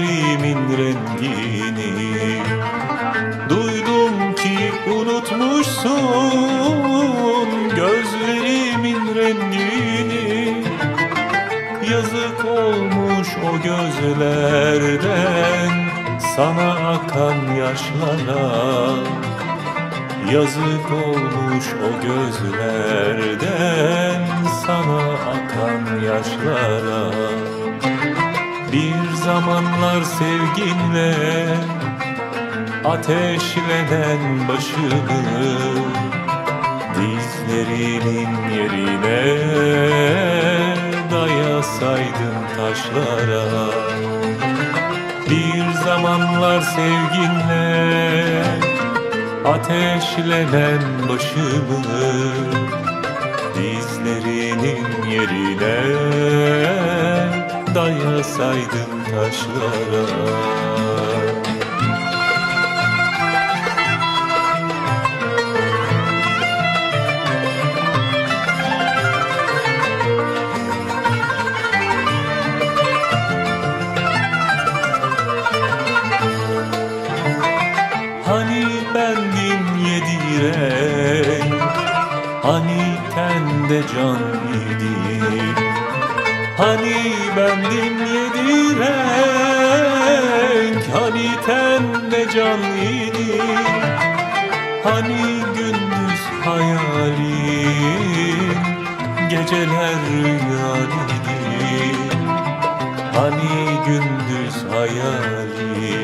gözlerimin rengini Duydum ki unutmuşsun gözlerimin rengini. Yazık olmuş o gözlerden sana akan yaşlara. Yazık olmuş o gözlerden sana akan yaşlara zamanlar sevginle ateşlenen başımı Dizlerinin yerine dayasaydım taşlara. Bir zamanlar sevginle ateşlenen başımı Dizlerinin yerine dayasaydım taşlara. Hani bendim yediren Hani tende can idi Hani bendim yediren Hani tende can idi Hani gündüz hayalim Geceler rüyan idi Hani gündüz hayalin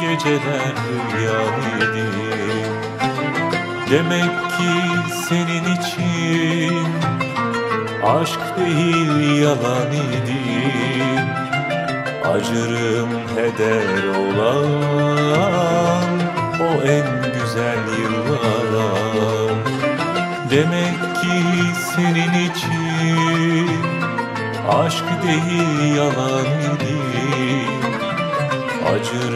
Geceler rüyan idi Demek ki senin için Aşk değil yalan idi Acırım heder olan O en güzel yıllara Demek ki senin için Aşk değil yalan idi Acırım